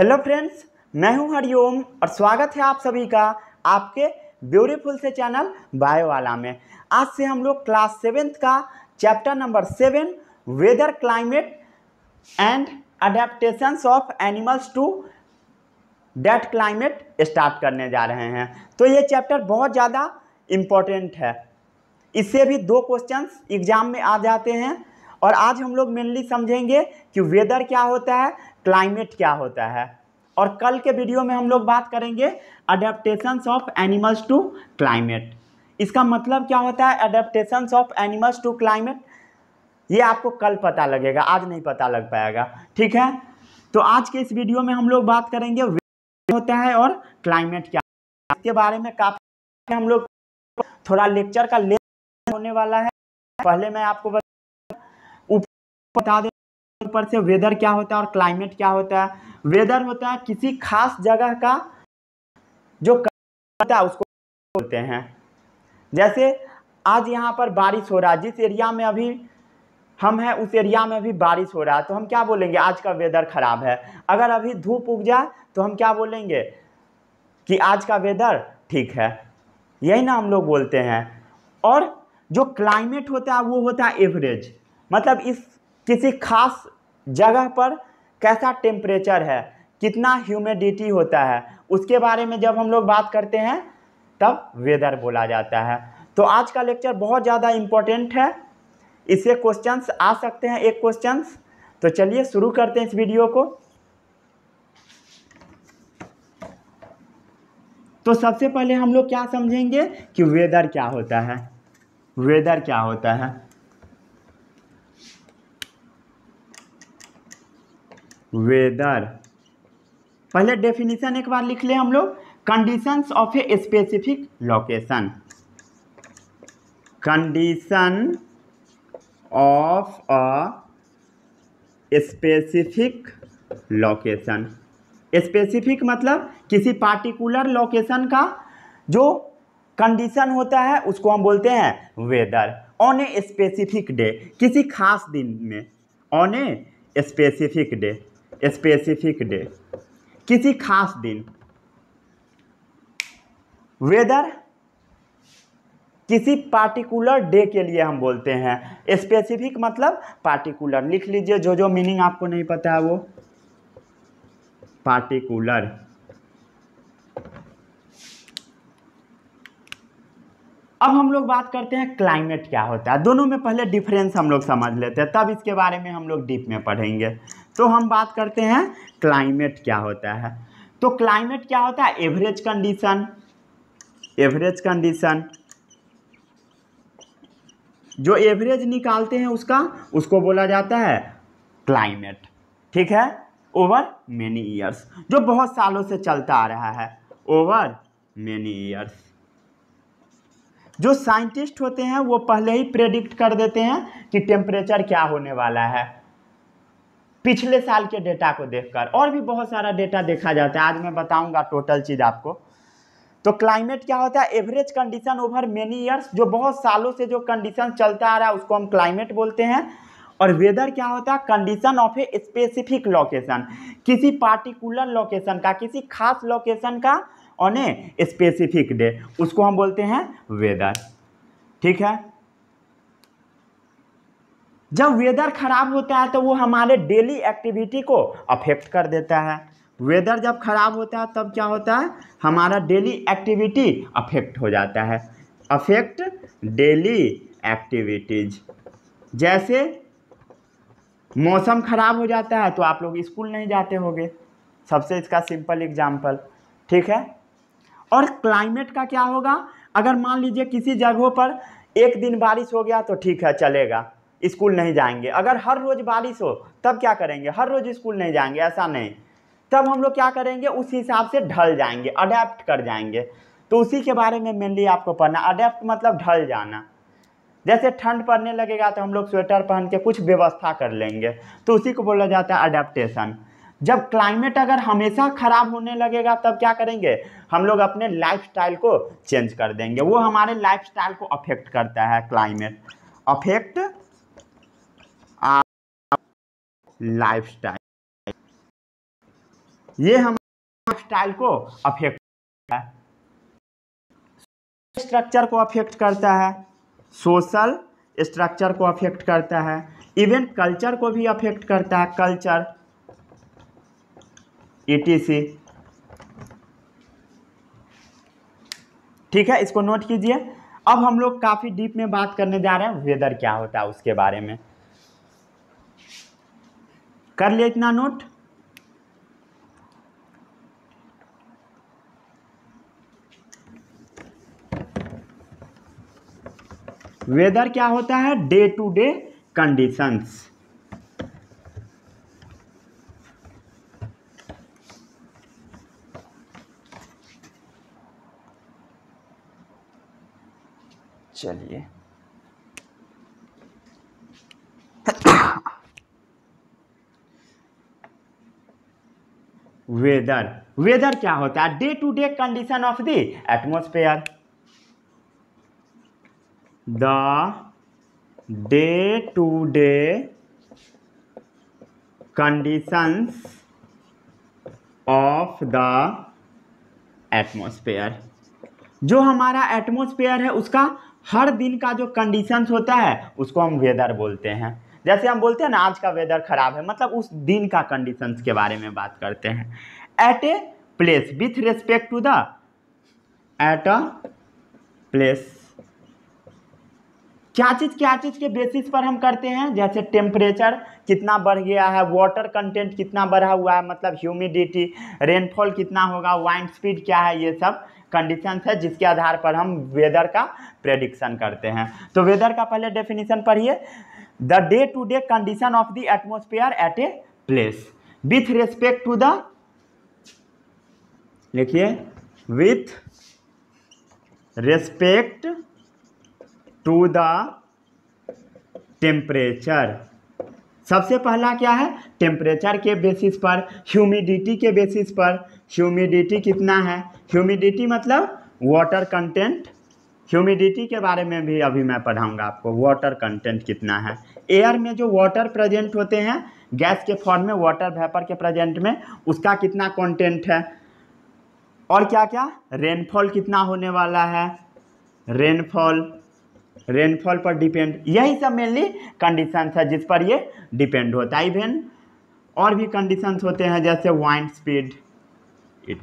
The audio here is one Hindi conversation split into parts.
हेलो फ्रेंड्स मैं हूँ हरिओम और स्वागत है आप सभी का आपके ब्यूटीफुल से चैनल बायो वाला में। आज से हम लोग क्लास सेवेंथ का chapter number seven, weather climate and adaptations of animals to date climate start करने जा रहे हैं। तो ये चैप्टर बहुत ज़्यादा इम्पोर्टेंट है। इससे भी दो क्वेश्चंस एग्ज़ाम में आ जाते हैं। और आज हम लोग मेनली समझेंगे कि वेदर क्या होता है क्लाइमेट क्या होता है। और कल के वीडियो में हम लोग बात करेंगे adaptations of animals to climate इसका मतलब क्या होता है adaptations of animals to climate ये आपको कल पता लगेगा, आज नहीं पता लग पाएगा, ठीक है? तो आज के इस वीडियो में हम लोग बात करेंगे होता है और क्लाइमेट क्या इसके बारे में काफ़ी हम लोग थोड़ा लेक्चर का ले होने वाला है। पहले मैं आपको बता दें, ऊपर से वेदर क्या होता है और क्लाइमेट क्या होता है। वेदर होता है किसी खास जगह का जो होता है, उसको बोलते हैं। जैसे आज यहाँ पर बारिश हो रहा है, जिस एरिया में अभी हम हैं, उस एरिया में अभी बारिश हो रहा है तो हम क्या बोलेंगे? आज का वेदर ख़राब है। अगर अभी धूप उग जाए तो हम क्या बोलेंगे? कि आज का वेदर ठीक है। यही ना हम लोग बोलते हैं। और जो क्लाइमेट होता है, वो होता है एवरेज मतलब इस किसी खास जगह पर कैसा टेम्परेचर है, कितना ह्यूमिडिटी होता है, उसके बारे में जब हम लोग बात करते हैं, तब वेदर बोला जाता है। तो आज का लेक्चर बहुत ज़्यादा इम्पोर्टेंट है। इससे क्वेश्चंस आ सकते हैं, एक क्वेश्चंस तो चलिए शुरू करते हैं इस वीडियो को। तो सबसे पहले हम लोग क्या समझेंगे कि वेदर क्या होता है? वेदर क्या होता है? वेदर। पहले डेफिनेशन एक बार लिख ले हम लोग। Conditions of a specific location condition of a specific location specific मतलब किसी पार्टिकुलर लोकेशन का जो कंडीशन होता है, उसको हम बोलते हैं weather on a specific day किसी खास दिन में। On a specific day specific day किसी खास दिन वेदर किसी पार्टिकुलर डे के लिए हम बोलते हैं। स्पेसिफिक मतलब पार्टिकुलर लिख लीजिए जो जो मीनिंग आपको नहीं पता है वो। पार्टिकुलर अब हम लोग बात करते हैं क्लाइमेट क्या होता है। दोनों में पहले डिफरेंस हम लोग समझ लेते हैं, तब इसके बारे में हम लोग डीप में पढ़ेंगे। तो हम बात करते हैं क्लाइमेट क्या होता है। तो क्लाइमेट क्या होता है? Average condition. Average condition. जो एवरेज निकालते हैं उसका, उसको बोला जाता है क्लाइमेट। ठीक है? ओवर मेनी ईयर्स जो बहुत सालों से चलता आ रहा है। ओवर मेनी ईयर्स जो साइंटिस्ट होते हैं, वो पहले ही प्रेडिक्ट कर देते हैं कि टेम्परेचर क्या होने वाला है। पिछले साल के डेटा को देखकर। और भी बहुत सारा डेटा देखा जाता है। आज मैं बताऊँगा टोटल चीज़ आपको। तो क्लाइमेट क्या होता है? Average condition over many years जो बहुत सालों से जो कंडीशन चलता आ रहा है, उसको हम क्लाइमेट बोलते हैं। और वेदर क्या होता है? Condition of a specific location किसी पार्टिकुलर लोकेशन का, किसी खास लोकेशन का ऑन ए स्पेसिफिक डे उसको हम बोलते हैं वेदर ठीक है? जब वेदर खराब होता है तो वो हमारे डेली एक्टिविटी को अफेक्ट कर देता है। वेदर जब खराब होता है, तब क्या होता है? हमारा डेली एक्टिविटी अफेक्ट हो जाता है। Affect daily activities. जैसे मौसम खराब हो जाता है तो आप लोग स्कूल नहीं जाते होंगे। सबसे इसका सिंपल एग्ज़ाम्पल, ठीक है? और क्लाइमेट का क्या होगा? अगर मान लीजिए किसी जगहों पर एक दिन बारिश हो गया तो ठीक है, चलेगा। स्कूल नहीं जाएँगे। अगर हर रोज़ बारिश हो, तब क्या करेंगे? हर रोज़ स्कूल नहीं जाएँगे, ऐसा नहीं। तब हम लोग क्या करेंगे? उस हिसाब से ढल जाएँगे, अडेप्ट कर जाएँगे। तो उसी के बारे में मेनली आपको पढ़ना। अडेप्ट मतलब ढल जाना। जैसे ठंड पड़ने लगेगा तो हम लोग स्वेटर पहन के कुछ व्यवस्था कर लेंगे। तो उसी को बोला जाता है अडेप्टेशन जब क्लाइमेट अगर हमेशा ख़राब होने लगेगा, तब क्या करेंगे? हम लोग अपने लाइफस्टाइल को चेंज कर देंगे। वो हमारे लाइफस्टाइल को अफेक्ट करता है क्लाइमेट अफेक्ट लाइफस्टाइल ये हमारे स्टाइल को अफेक्ट करता है। स्ट्रक्चर को अफेक्ट करता है। सोशल स्ट्रक्चर को अफेक्ट करता है। इवन कल्चर को भी अफेक्ट करता है। कल्चर ईटीसी ठीक है, इसको नोट कीजिए। अब हम लोग काफ़ी डीप में बात करने जा रहे हैं। वेदर क्या होता है उसके बारे में। कर लिया इतना नोट। वेदर क्या होता है? Day to day conditions. चलिए। वेदर। वेदर क्या होता है? Day to day condition of the atmosphere. The day to day conditions of the atmosphere. जो हमारा एटमोस्फेयर है, उसका हर दिन का जो कंडीशंस होता है, उसको हम वेदर बोलते हैं। जैसे हम बोलते हैं ना, आज का वेदर खराब है मतलब उस दिन का कंडीशंस के बारे में बात करते हैं। At a place with respect to the at a place क्या चीज़ क्या चीज़ के बेसिस पर हम करते हैं? जैसे टेम्परेचर कितना बढ़ गया है वाटर कंटेंट कितना बढ़ा हुआ है मतलब ह्यूमिडिटी रेनफॉल कितना होगा वाइंड स्पीड क्या है, ये सब कंडीशंस है, जिसके आधार पर हम वेदर का प्रेडिक्शन करते हैं। तो वेदर का पहले डेफिनेशन पढ़िए। The day to day condition of the atmosphere at a place with respect to the लिखिए with respect to the temperature सबसे पहला क्या है? टेम्परेचर के बेसिस पर ह्यूमिडिटी के बेसिस पर. ह्यूमिडिटी कितना है? ह्यूमिडिटी मतलब वाटर कंटेंट ह्यूमिडिटी के बारे में भी अभी मैं पढ़ाऊँगा आपको वाटर कंटेंट कितना है। एयर में जो वाटर प्रेजेंट होते हैं गैस के फॉर्म में वाटर वेपर के प्रेजेंट में, उसका कितना कंटेंट है? और क्या क्या रेनफॉल कितना होने वाला है? रेनफॉल रेनफॉल पर डिपेंड यही सब मेनली कंडीशंस है जिस पर ये डिपेंड होता है। इवन और भी कंडीशंस होते हैं जैसे वाइंड स्पीड ई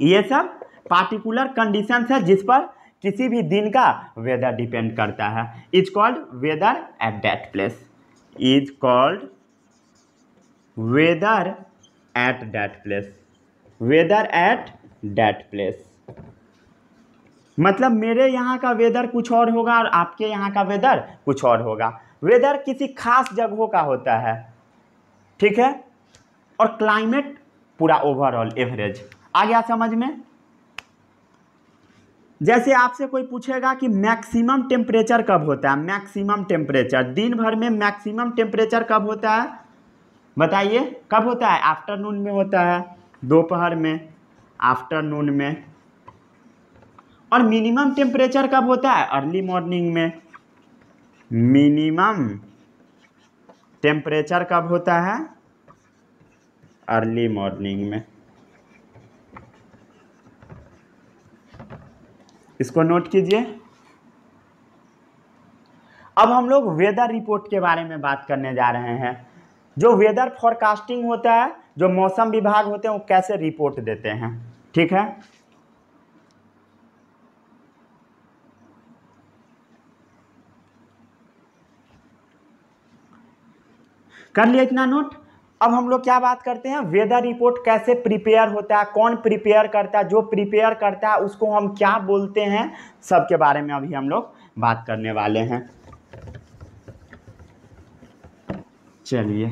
ये सब पार्टिकुलर कंडीशंस है जिस पर किसी भी दिन का वेदर डिपेंड करता है। Is called weather at that place is called weather at that place weather at that place मतलब मेरे यहाँ का वेदर कुछ और होगा और आपके यहाँ का वेदर कुछ और होगा। वेदर किसी खास जगहों का होता है। ठीक है? और क्लाइमेट पूरा ओवरऑल एवरेज आ गया समझ में? जैसे आपसे कोई पूछेगा कि मैक्सिमम टेम्परेचर कब होता है, मैक्सिमम टेम्परेचर, दिन भर में मैक्सिमम टेम्परेचर कब होता है? बताइए, कब होता है? आफ्टरनून में होता है, दोपहर में, आफ्टरनून में। और मिनिमम टेम्परेचर कब होता है? अर्ली मॉर्निंग में। मिनिमम टेम्परेचर कब होता है? अर्ली मॉर्निंग में। इसको नोट कीजिए। अब हम लोग वेदर रिपोर्ट के बारे में बात करने जा रहे हैं। जो वेदर फॉरकास्टिंग होता है, जो मौसम विभाग होते हैं, वो कैसे रिपोर्ट देते हैं? ठीक है? कर लिया इतना नोट अब हम लोग क्या बात करते हैं? वेदर रिपोर्ट कैसे प्रिपेयर होता है? कौन प्रिपेयर करता है? जो प्रिपेयर करता है, उसको हम क्या बोलते हैं? सब के बारे में अभी हम लोग बात करने वाले हैं। चलिए।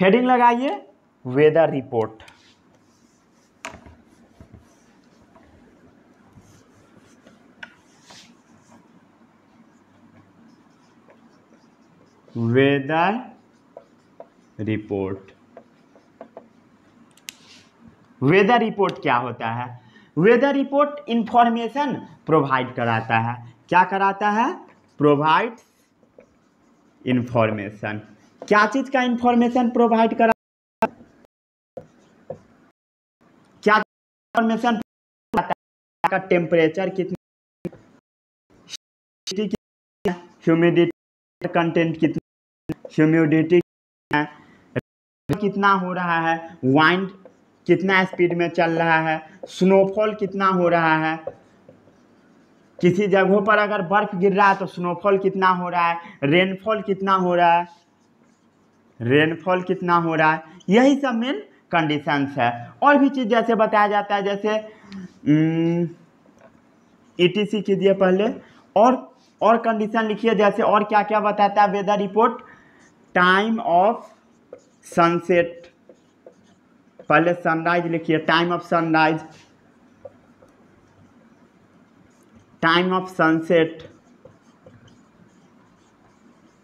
हेडिंग लगाइए। Weather report. Weather report. Weather report क्या होता है? वेदर रिपोर्ट इंफॉर्मेशन प्रोवाइड कराता है। क्या कराता है? प्रोवाइड इंफॉर्मेशन क्या चीज़ का इंफॉर्मेशन प्रोवाइड करा क्या इंफॉर्मेशन का टेम्परेचर कितना ह्यूमिडिटी कंटेंट कितना ह्यूमिडिटी कितना हो रहा है? वाइंड कितना स्पीड में चल रहा है? स्नोफॉल कितना हो रहा है? किसी जगहों पर अगर बर्फ़ गिर रहा है तो स्नोफॉल कितना हो रहा है? रेनफॉल कितना हो रहा है? रेनफॉल कितना हो रहा है? यही सब मेन कंडीशंस है। और भी चीज़ जैसे बताया जाता है, जैसे ई टी सी कीजिए पहले। और और कंडीशन लिखिए, जैसे और क्या क्या बताता है? Weather report time of sunset पहले सनराइज लिखिए time of sunrise time of sunset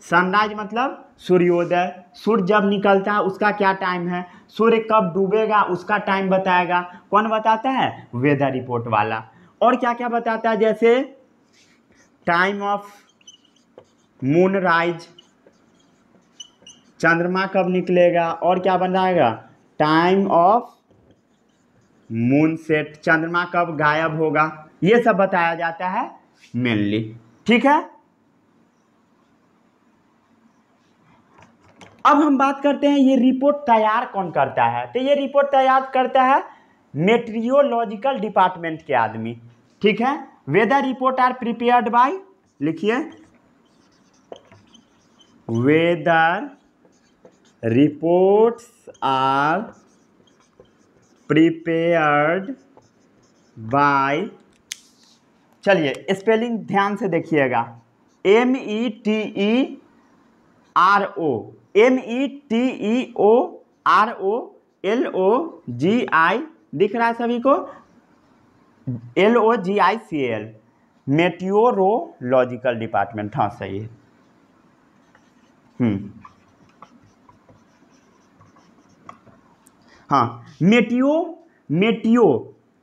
sunrise मतलब सूर्योदय। सूर्य जब निकलता है, उसका क्या टाइम है? सूर्य कब डूबेगा, उसका टाइम बताएगा। कौन बताता है? वेदर रिपोर्ट वाला। और क्या क्या बताता है? जैसे टाइम ऑफ़ मून राइज चंद्रमा कब निकलेगा और क्या बनाएगा? टाइम ऑफ़ मून सेट चंद्रमा कब गायब होगा? ये सब बताया जाता है मेनली ठीक है? अब हम बात करते हैं, ये रिपोर्ट तैयार कौन करता है? तो ये रिपोर्ट तैयार करता है मेट्रियोलॉजिकल डिपार्टमेंट के आदमी। ठीक है? Weather report are prepared by लिखिए। Weather reports are prepared by चलिए स्पेलिंग ध्यान से देखिएगा। M E T E R O M E T E O R O L O G I दिख रहा है सभी को? L O G I C L meteorological department हाँ सही है। हम्म। हाँ मेटियो मेटियो,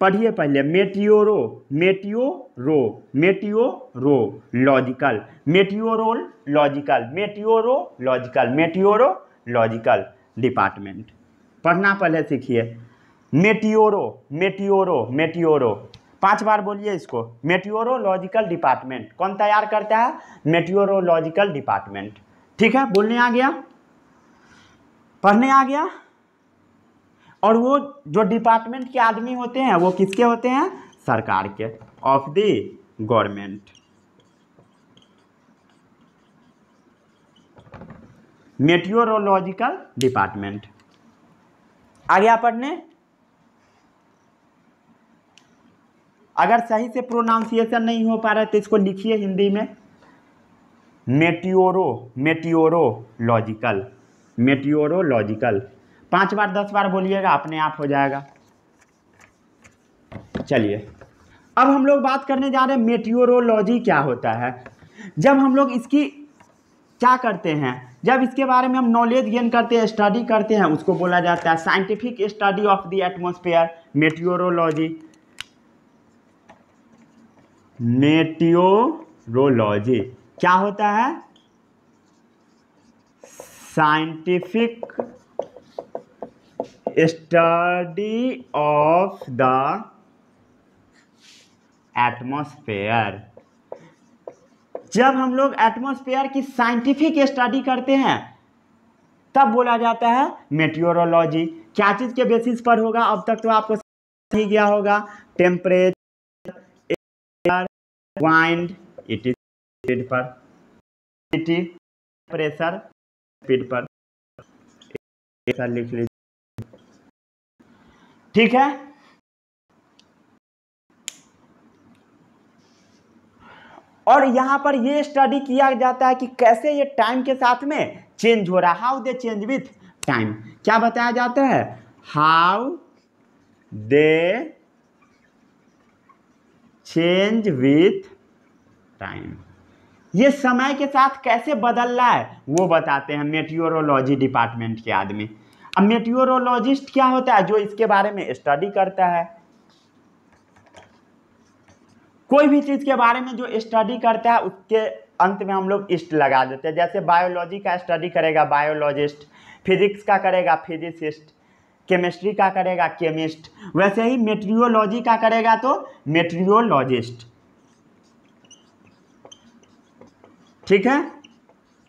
पढ़िए पहले, meteoro meteoro meteorological meteorological meteorological meteorological department पढ़ना पहले सीखिए। मेटियोरो मेटियोरो मेटियोरो। पाँच बार बोलिए इसको। मेटियोरोलॉजिकल डिपार्टमेंट कौन तैयार करता है? मेटियोरोलॉजिकल डिपार्टमेंट ठीक है, बोलने आ गया? पढ़ने आ गया? और वो जो डिपार्टमेंट के आदमी होते हैं, वो किसके होते हैं? सरकार के of the government meteorological department आगे गया पढ़ने। अगर सही से प्रोनाउंसिएशन नहीं हो पा रहा है तो इसको लिखिए हिंदी में। मेट्योरो मेट्योरो लॉजिकल मेट्योरो लॉजिकल पाँच बार, दस बार बोलिएगा, अपने आप हो जाएगा। चलिए। अब हम लोग बात करने जा रहे हैं मेट्योरोलॉजी क्या होता है? जब हम लोग इसकी क्या करते हैं? जब इसके बारे में हम नॉलेज गेन करते हैं स्टडी करते हैं, उसको बोला जाता है scientific study of the atmosphere meteorology meteorology क्या होता है? Scientific study of the atmosphere जब हम लोग एटमोस्फेयर की साइंटिफिक स्टडी करते हैं, तब बोला जाता है मेट्योरोलॉजी क्या चीज़ के बेसिस पर होगा? अब तक तो आपको ही गया होगा। Temperature wind it is speed पर. प्रेशर स्पीड पर. लिख लीजिए। ठीक है? और यहाँ पर ये स्टडी किया जाता है कि कैसे ये टाइम के साथ में चेंज हो रहा है। How they change with time क्या बताया जाता है? How they change with time ये समय के साथ कैसे बदल रहा है, वो बताते हैं मेट्योरोलॉजी डिपार्टमेंट के आदमी। अब मेट्योरोलॉजिस्ट क्या होता है, जो इसके बारे में स्टडी करता है? कोई भी चीज़ के बारे में जो स्टडी करता है, उसके अंत में हम लोग इस्ट लगा देते हैं। जैसे बायोलॉजी का स्टडी करेगा बायोलॉजिस्ट फिजिक्स का करेगा फिजिसिस्ट केमिस्ट्री का करेगा केमिस्ट वैसे ही मेट्रियोलॉजी का करेगा तो मेट्रियोलॉजिस्ट ठीक है?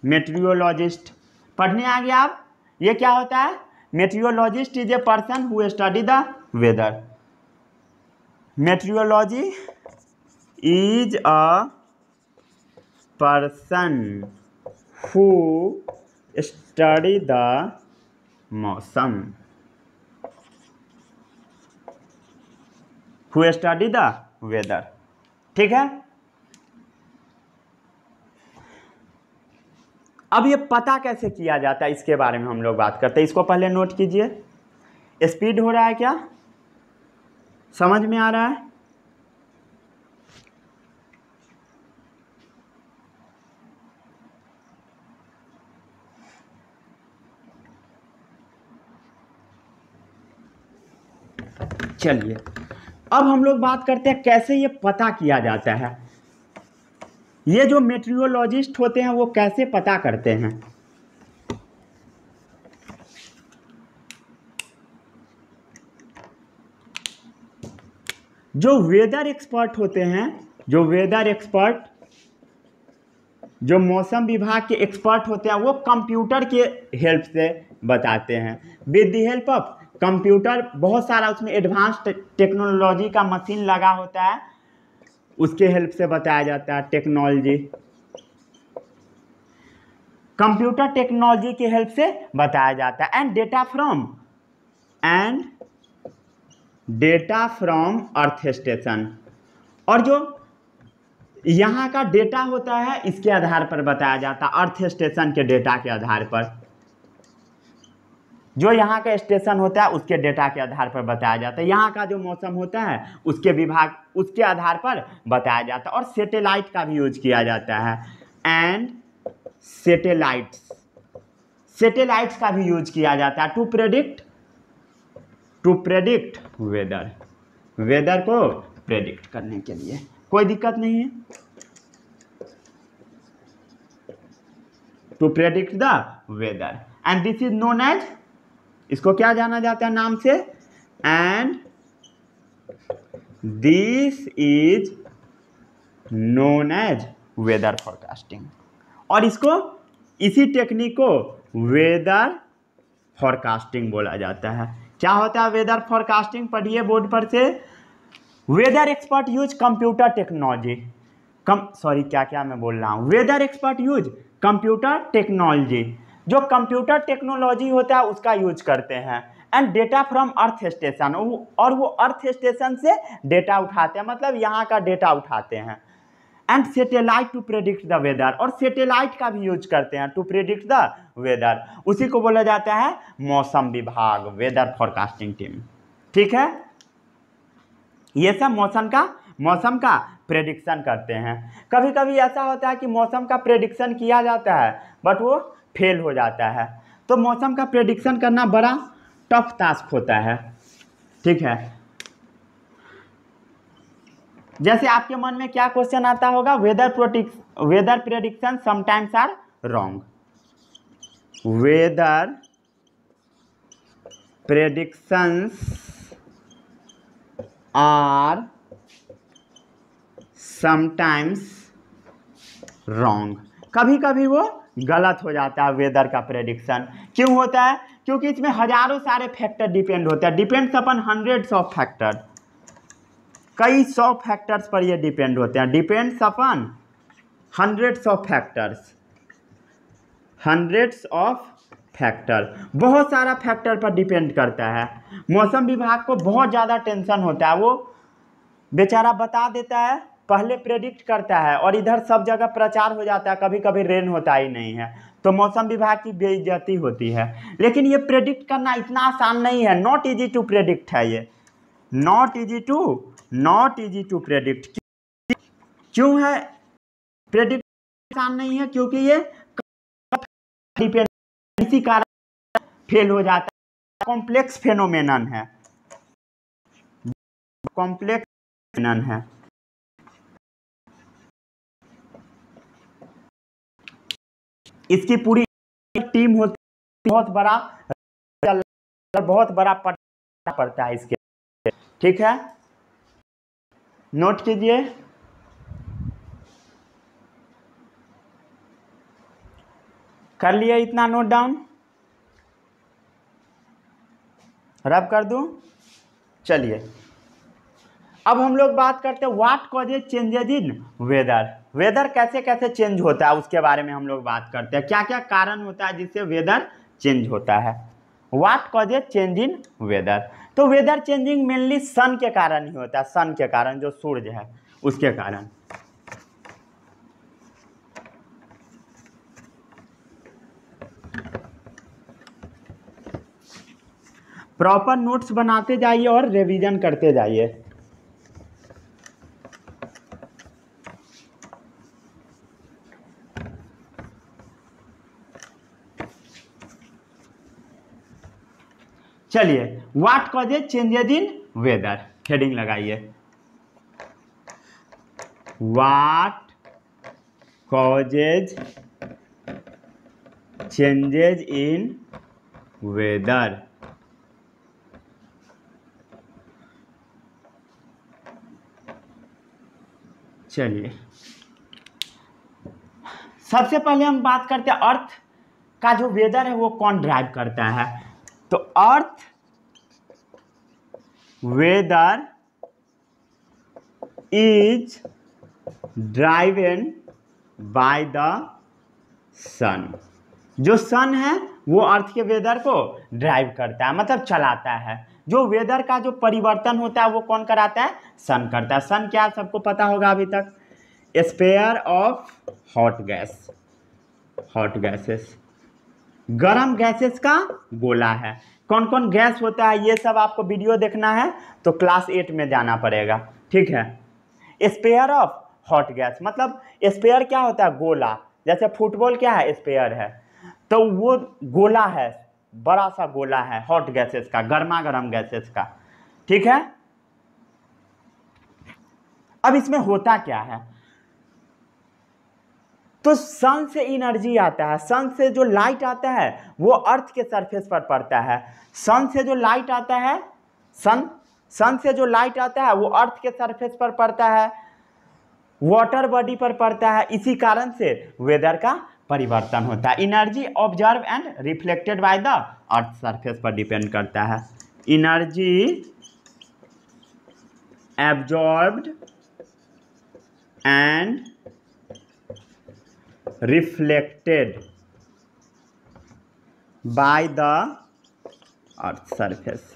मेट्रियोलॉजिस्ट पढ़ने आ गया आप? ये क्या होता है? Meteorologist is a person who study the weather meteorology is a person who study the मौसम हु स्टडी द वेदर ठीक है? अब ये पता कैसे किया जाता है? इसके बारे में हम लोग बात करते हैं। इसको पहले नोट कीजिए। स्पीड हो रहा है क्या? समझ में आ रहा है? चलिए। अब हम लोग बात करते हैं कैसे ये पता किया जाता है। ये जो मेट्रियोलॉजिस्ट होते हैं, वो कैसे पता करते हैं? जो वेदर एक्सपर्ट होते हैं, जो वेदर एक्सपर्ट जो मौसम विभाग के एक्सपर्ट होते हैं, वो कंप्यूटर के हेल्प से बताते हैं। With the help of computer बहुत सारा उसमें एडवांस टेक्नोलॉजी का मशीन लगा होता है। उसके हेल्प से बताया जाता है टेक्नोलॉजी कंप्यूटर टेक्नोलॉजी के हेल्प से बताया जाता है। And data from and data from earth station और जो यहाँ का डेटा होता है, इसके आधार पर बताया जाता है। अर्थ स्टेशन के डेटा के आधार पर। जो यहाँ का स्टेशन होता है, उसके डेटा के आधार पर बताया जाता है। यहाँ का जो मौसम होता है, उसके विभाग, उसके आधार पर बताया जाता है और सेटेलाइट का भी यूज़ किया जाता है। एंड सेटेलाइट्स सेटेलाइट्स का भी यूज़ किया जाता है। To predict to predict weather weather को प्रेडिक्ट करने के लिए। कोई दिक्कत नहीं है? To predict the weather and this is known as इसको क्या जाना जाता है नाम से? And this is known as weather forecasting और इसको, इसी टेक्निक को वेदर फॉरकास्टिंग बोला जाता है। क्या होता है वेदर फॉरकास्टिंग पढ़िए बोर्ड पर से। Weather expert use computer technology come sorry क्या क्या मैं बोल रहा हूँ? Weather expert use computer technology जो कंप्यूटर टेक्नोलॉजी होता है, उसका यूज़ करते हैं। And data from earth station और वो अर्थ स्टेशन से डेटा उठाते हैं मतलब यहाँ का डेटा उठाते हैं। And satellite to predict the weather और सेटेलाइट का भी यूज़ करते हैं टू प्रेडिक्ट द वेदर उसी को बोला जाता है मौसम विभाग वेदर फॉरकास्टिंग टीम ठीक है? ये सब मौसम का मौसम का प्रेडिक्शन करते हैं। कभी कभी ऐसा होता है कि मौसम का प्रेडिक्शन किया जाता है बट वो फेल हो जाता है। तो मौसम का प्रेडिक्शन करना बड़ा टफ टास्क होता है। ठीक है? जैसे आपके मन में क्या क्वेश्चन आता होगा weather predicts weather prediction sometimes are wrong weather predictions are sometimes wrong कभी कभी वो गलत हो जाता है वेदर का प्रेडिक्शन क्यों होता है? क्योंकि इसमें हज़ारों सारे फैक्टर डिपेंड होते हैं। Depends upon hundreds of factor कई सौ फैक्टर्स पर ये डिपेंड होते हैं। Depends upon hundreds of factors hundreds of factor बहुत सारा फैक्टर पर डिपेंड करता है। मौसम विभाग को बहुत ज़्यादा टेंशन होता है। वो बेचारा बता देता है पहले प्रेडिक्ट करता है और इधर सब जगह प्रचार हो जाता है कभी कभी रेन होता ही नहीं है। तो मौसम विभाग की बेइज्जती होती है। लेकिन ये प्रेडिक्ट करना इतना आसान नहीं है। नॉट इजी टू प्रेडिक्ट है ये। Not easy to not easy to predict क्यों है? प्रेडिक्ट आसान नहीं है क्योंकि ये इसी कारण फेल हो जाता है। कॉम्प्लेक्स फेनोमेनन है। कॉम्प्लेक्स फेनोमेनन है। इसकी पूरी टीम होती बहुत बड़ा बहुत बड़ा पड़ता है इसके ठीक है? नोट कीजिए। कर लिए इतना नोट डाउन रब कर दूँ? चलिए। अब हम लोग बात करते हैं what causes changes in weather weather कैसे कैसे चेंज होता है? उसके बारे में हम लोग बात करते हैं। क्या क्या कारण होता है जिससे वेदर चेंज होता है? What causes change in weather तो वेदर चेंजिंग मेनली सन के कारण ही होता है। सन के कारण, जो सूर्य है, उसके कारण। प्रॉपर नोट्स बनाते जाइए और रिवीजन करते जाइए। चलिए what causes changes in weather heading लगाइए। What causes changes in weather चलिए। सबसे पहले हम बात करते हैं अर्थ का जो वेदर है, वो कौन ड्राइव करता है? तो earth weather is driven by the sun. जो सन है, वो अर्थ के वेदर को ड्राइव करता है मतलब चलाता है। जो वेदर का जो परिवर्तन होता है, वो कौन कराता है? सन करता है। सन क्या सबको पता होगा अभी तक। Sphere of hot gas. Hot gases. गरम गैसेस का गोला है। कौन कौन गैस होता है, ये सब आपको वीडियो देखना है तो क्लास एट में जाना पड़ेगा। ठीक है? स्पेयर ऑफ़ हॉट गैस मतलब स्पेयर क्या होता है? गोला। जैसे फुटबॉल क्या है? स्पेयर है। तो वो गोला है बड़ा सा गोला है हॉट गैसेस का गर्मा गर्म गैसेस का। ठीक है? अब इसमें होता क्या है? तो सन से एनर्जी आता है सन से जो लाइट आता है, वो अर्थ के सरफेस पर पड़ता है। सन से जो लाइट आता है सन सन से जो लाइट आता है, वो अर्थ के सरफेस पर पड़ता है वाटर बॉडी पर पड़ता है। इसी कारण से वेदर का परिवर्तन होता है। Energy observe and reflected by the earth surface पर डिपेंड करता है। Energy absorbed and reflected by the earth surface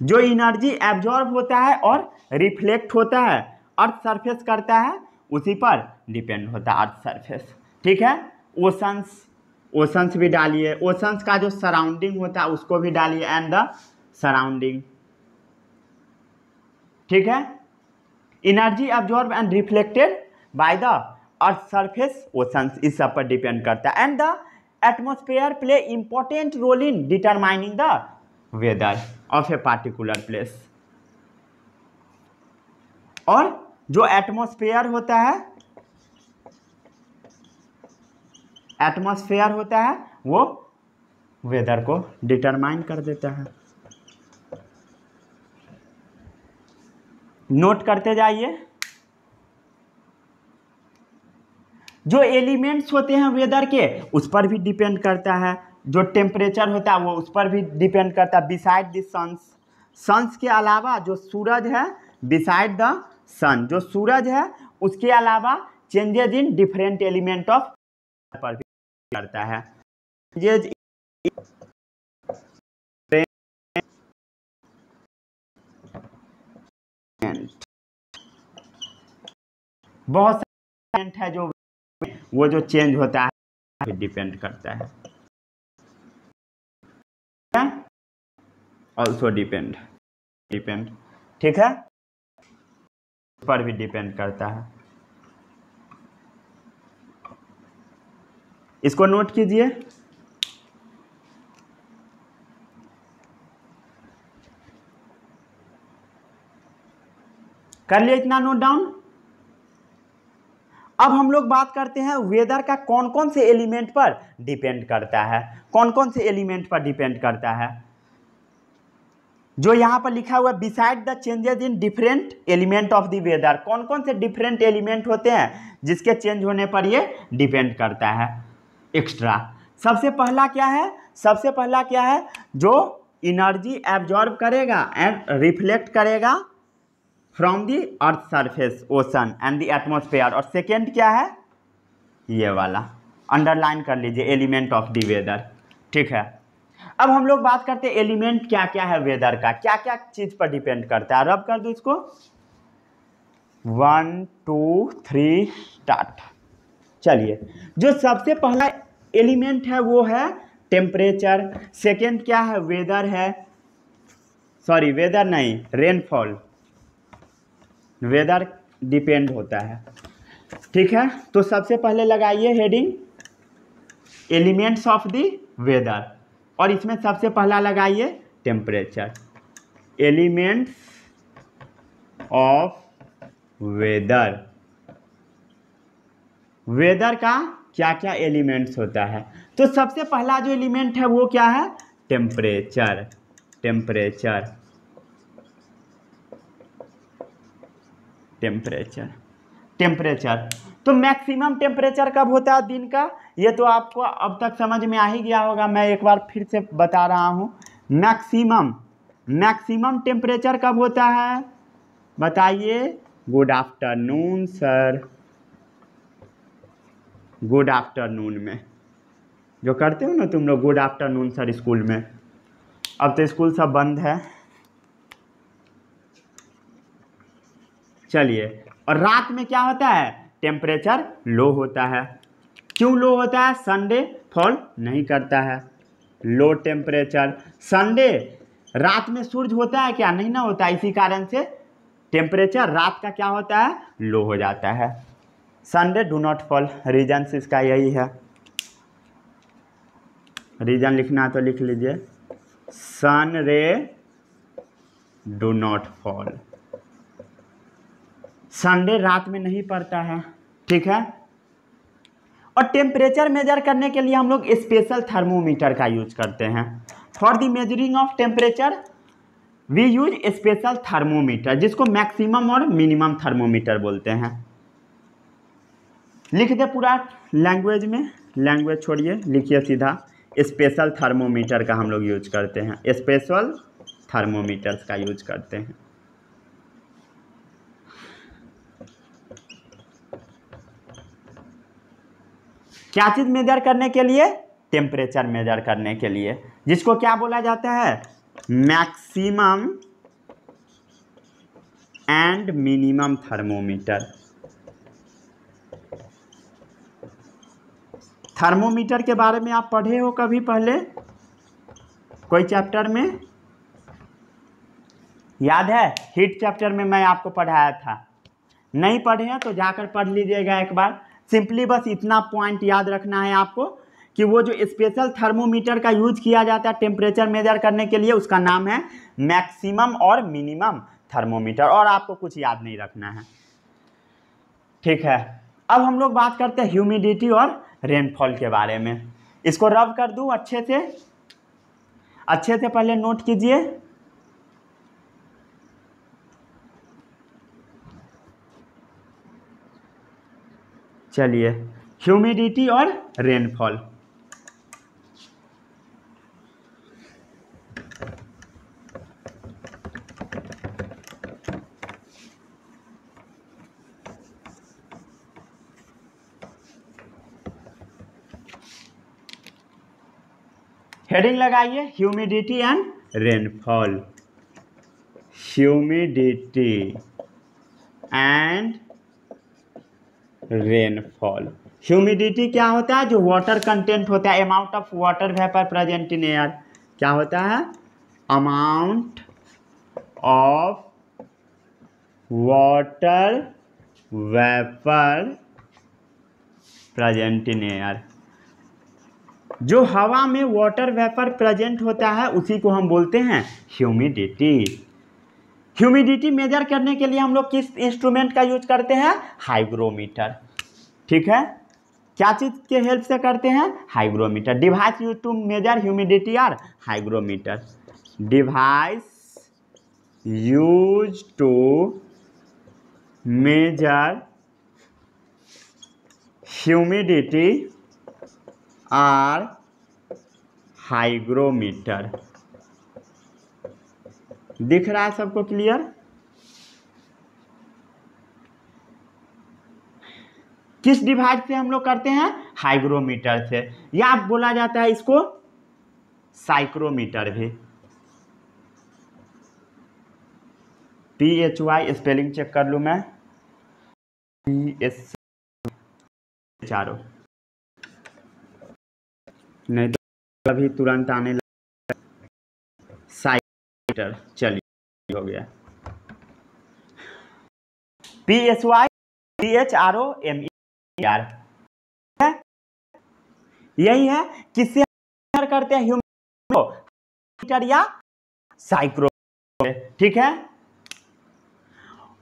जो एनर्जी एब्जॉर्ब होता है और रिफ्लेक्ट होता है अर्थ सरफेस करता है, उसी पर डिपेंड होता है अर्थ सरफेस ठीक है? ओशंस ओशंस भी डालिए. ओशंस का जो सराउंडिंग होता है, उसको भी डालिए एंड द सराउंडिंग ठीक है? Energy absorb and reflected by the earth surface oceans इस सब पर डिपेंड करता है. And the atmosphere play important role in determining the weather of a particular place और जो एटमोस्फेयर होता है एटमोस्फेयर होता है, वो वेदर को डिटरमाइन कर देता है. नोट करते जाइए. जो एलिमेंट्स होते हैं वेदर के, उस पर भी डिपेंड करता है। जो टेम्परेचर होता है, वो उस पर भी डिपेंड करता है। बिसाइड द सन्स सन्स के अलावा जो सूरज है बिसाइड द सन जो सूरज है, उसके अलावा changes in different element of पर भी करता है। बहुत सारे है जो वो जो चेंज होता है डिपेंड करता है। ऑल्सो डिपेंड डिपेंड ठीक है? पर भी डिपेंड करता है। इसको नोट कीजिए। कर लिया इतना नोट डाउन अब हम लोग बात करते हैं वेदर का कौन कौन से एलिमेंट पर डिपेंड करता है। कौन कौन से एलिमेंट पर डिपेंड करता है? जो यहाँ पर लिखा हुआ है beside the changes in different element of the weather कौन कौन से डिफरेंट एलिमेंट होते हैं जिसके चेंज होने पर ये डिपेंड करता है? एक्स्ट्रा सबसे पहला क्या है? सबसे पहला क्या है? जो इनर्जी एब्जॉर्ब करेगा एंड रिफ्लेक्ट करेगा from the earth surface ocean and the atmosphere और सेकेंड क्या है? ये वाला। अंडरलाइन कर लीजिए एलिमेंट ऑफ़ दी वेदर ठीक है? अब हम लोग बात करते हैं एलिमेंट क्या क्या है वेदर का। क्या क्या चीज़ पर डिपेंड करता है? रब कर दो इसको। वन टू थ्री स्टार्ट चलिए। जो सबसे पहला एलिमेंट है वो है टेम्परेचर सेकेंड क्या है? वेदर है। सॉरी वेदर नहीं रेनफॉल वेदर डिपेंड होता है। ठीक है? तो सबसे पहले लगाइए heading. Elements of the weather. और इसमें सबसे पहला लगाइए temperature. Elements of weather. Weather का क्या क्या एलिमेंट्स होता है? तो सबसे पहला जो एलिमेंट है वो क्या है? टेम्परेचर। टेम्परेचर। टेम्परेचर टेम्परेचर तो मैक्सिमम टेम्परेचर कब होता है दिन का? ये तो आपको अब तक समझ में आ ही गया होगा। मैं एक बार फिर से बता रहा हूँ। मैक्सिमम मैक्सिमम टेम्परेचर कब होता है? बताइए। Good afternoon sir good afternoon में। जो करते हो ना तुम लोग गुड आफ्टरनून सर स्कूल में। अब तो स्कूल सब बंद है। चलिए, और रात में क्या होता है? टेम्परेचर लो होता है। क्यों लो होता है? संडे फॉल नहीं करता है। लो टेम्परेचर संडे रात में सूरज होता है क्या? नहीं ना होता। इसी कारण से टेम्परेचर रात का क्या होता है? लो हो जाता है। Sunday do not fall reason इसका यही है। रीजन लिखना तो लिख लीजिए। Sun ray do not fall Sunday रात में नहीं पड़ता है। ठीक है? और टेम्परेचर मेजर करने के लिए हम लोग स्पेशल थर्मोमीटर का यूज़ करते हैं। For the measuring of temperature we use special thermometer जिसको मैक्सिमम और मिनिमम थर्मोमीटर बोलते हैं। लिख दे पूरा लैंग्वेज में। लैंग्वेज छोड़िए, लिखिए सीधा। स्पेशल थर्मोमीटर का हम लोग यूज़ करते हैं। स्पेशल थर्मोमीटर्स का यूज़ करते हैं। क्या चीज़ मेजर करने के लिए? टेम्परेचर मेजर करने के लिए। जिसको क्या बोला जाता है? Maximum and minimum thermometer. Thermometer के बारे में आप पढ़े हो कभी पहले? कोई चैप्टर में? याद है? हीट चैप्टर में मैं आपको पढ़ाया था। नहीं पढ़े हैं तो जाकर पढ़ लीजिएगा एक बार। सिंपली बस इतना पॉइंट याद रखना है आपको कि वो जो स्पेशल थर्मोमीटर का यूज़ किया जाता है टेम्परेचर मेजर करने के लिए, उसका नाम है मैक्सिमम और मिनिमम थर्मोमीटर और आपको कुछ याद नहीं रखना है। ठीक है, अब हम लोग बात करते हैं ह्यूमिडिटी और रेनफॉल के बारे में। इसको रब कर दूँ अच्छे से? अच्छे से पहले नोट कीजिए। चलिए ह्यूमिडिटी और रेनफॉल हेडिंग लगाइए humidity and rainfall humidity and rainfall humidity क्या होता है? जो वाटर कंटेंट होता है amount of water vapour present in air क्या होता है? Amount of water vapour present in air जो हवा में वाटर वेपर प्रेजेंट होता है, उसी को हम बोलते हैं ह्यूमिडिटी ह्यूमिडिटी मेजर करने के लिए हम लोग किस इंस्ट्रूमेंट का यूज़ करते हैं? हाइग्रोमीटर ठीक है? क्या चीज़ के हेल्प से करते हैं? Hygrometer device use to measure humidity are hygrometer device use to measure humidity are hygrometer दिख रहा है सबको क्लियर? किस डिवाइस से हम लोग करते हैं? हाइग्रोमीटर से। या बोला जाता है इसको साइक्रोमीटर भी। P H Y spelling check कर लू मैं। पी एस चारों। नहीं तो अभी तुरंत आने लगा साइटर चलिए, हो गया। P S Y P H R O M R यही है किससे करते हैं ह्यूमन या साइक्रो ठीक है?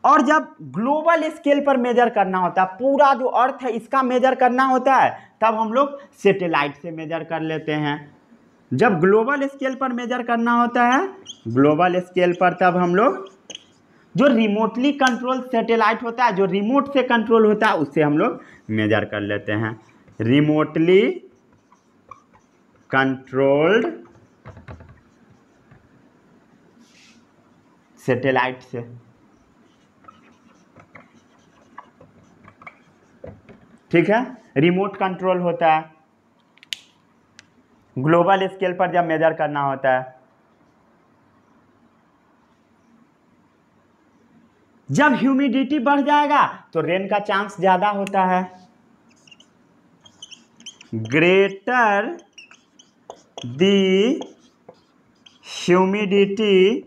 और जब ग्लोबल स्केल पर मेजर करना होता है, पूरा जो अर्थ है, इसका मेजर करना होता है, तब हम लोग सेटेलाइट से मेजर कर लेते हैं। जब ग्लोबल स्केल पर मेजर करना होता है, ग्लोबल स्केल पर तब हम लोग जो रिमोटली कंट्रोल सेटेलाइट होता है, जो रिमोट से कंट्रोल होता है, उससे हम लोग मेजर कर लेते हैं। रिमोटली कंट्रोल्ड सेटेलाइट से। ठीक है? रिमोट कंट्रोल होता है। ग्लोबल स्केल पर जब मेजर करना होता है, जब ह्यूमिडिटी बढ़ जाएगा तो रेन का चांस ज़्यादा होता है। Greater the humidity